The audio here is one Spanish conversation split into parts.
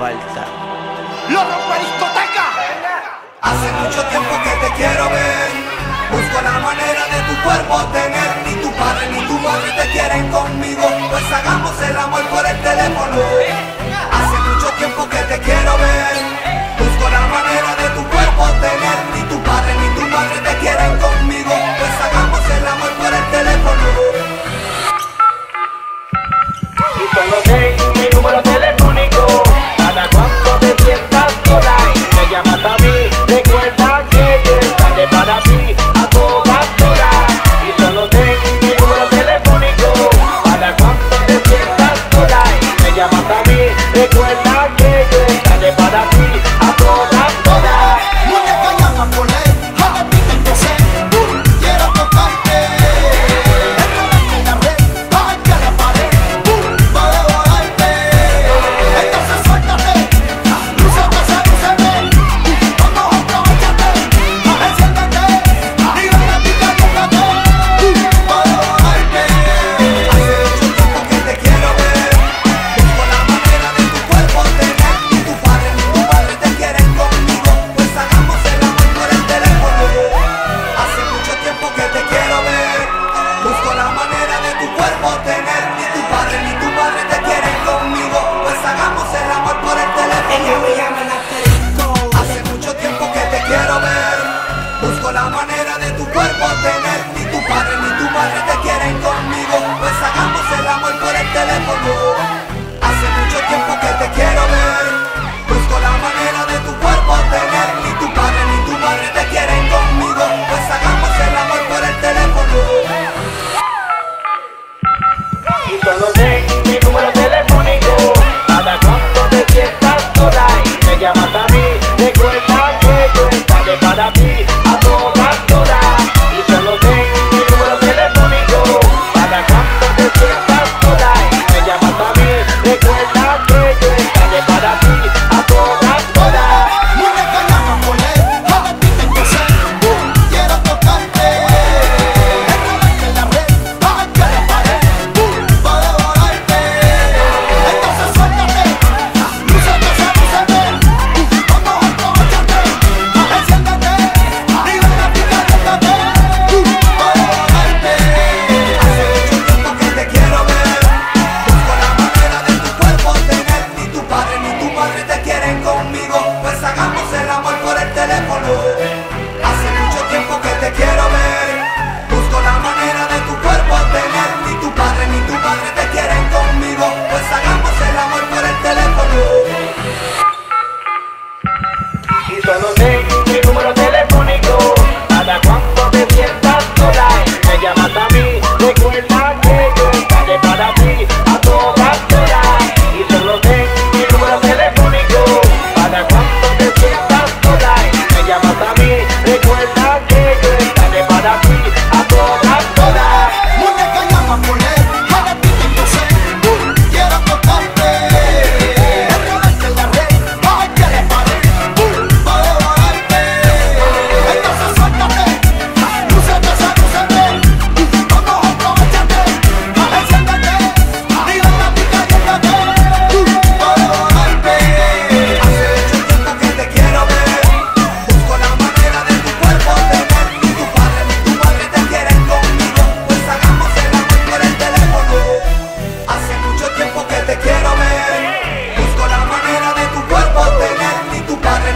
falta. ¡Lo rompo discoteca! Hace mucho tiempo que te quiero ver. Busco la manera de tu cuerpo tener. Ni tu padre ni tu madre te quieren conmigo. Pues hagamos el amor por el teléfono. Hace mucho tiempo que te quiero ver.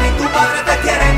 ni tu padre te quieren